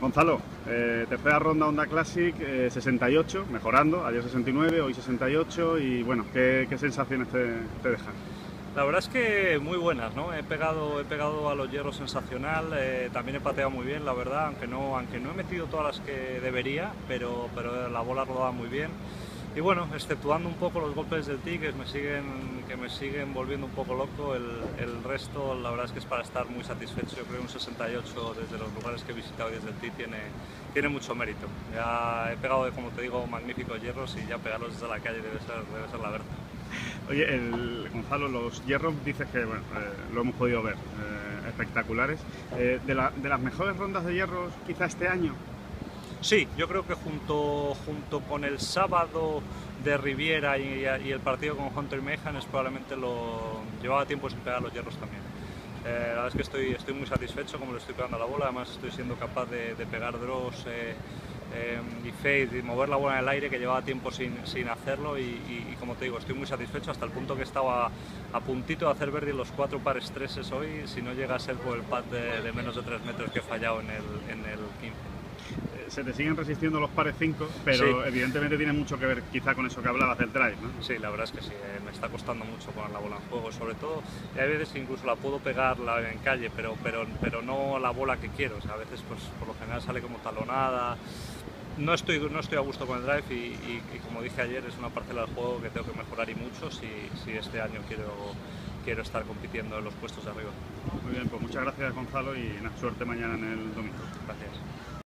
Gonzalo, eh, tercera ronda Honda Classic, eh, 68, mejorando, ayer 69, hoy 68 y bueno, ¿qué, sensaciones te, te, dejan? La verdad es que muy buenas, ¿no? He pegado, he pegado a los hierros sensacional, eh, también he pateado muy bien, la verdad, aunque no, aunque no he metido todas las que debería, pero, pero la bola rodaba muy bien. Y bueno, exceptuando un poco los golpes del tee que me siguen, que me siguen volviendo un poco loco, el, el, resto la verdad es que es para estar muy satisfecho. Yo creo que un 68 desde los lugares que he visitado y desde el tee tiene, tiene mucho mérito. Ya he pegado, como te digo, magníficos hierros y ya pegarlos desde la calle debe ser, debe ser la verdad. Oye, el, Gonzalo, los hierros dices que bueno, eh, lo hemos podido ver, eh, espectaculares. Eh, de, la, de las mejores rondas de hierros quizá este año, Sí, yo creo que junto, junto con el sábado de Riviera y, y el partido con Hunter Mejan es probablemente lo llevaba tiempo sin pegar los hierros también. Eh, la verdad es que estoy, estoy muy satisfecho como le estoy pegando a la bola, además estoy siendo capaz de, pegar draws eh, eh, y fade y mover la bola en el aire que llevaba tiempo sin, sin hacerlo. Y, como te digo, estoy muy satisfecho hasta el punto que estaba a puntito de hacer verde los cuatro pares treses hoy si no llega a ser por el pad de, de menos de 3 metros que he fallado en el, en el 15 se te siguen resistiendo los pares 5, pero sí. evidentemente tiene mucho que ver quizá con eso que hablabas del drive, ¿no? Sí, la verdad es que sí, eh, me está costando mucho poner la bola en juego, sobre todo, y hay veces que incluso la puedo pegar la, en calle, pero, pero, pero no la bola que quiero, o sea, a veces pues por lo general sale como talonada, no estoy, no estoy a gusto con el drive y, y, y, como dije ayer es una parcela del juego que tengo que mejorar y mucho si, si este año quiero, quiero estar compitiendo en los puestos de arriba. Muy bien, pues muchas gracias Gonzalo y suerte mañana en el domingo. Gracias.